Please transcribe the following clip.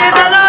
Imagine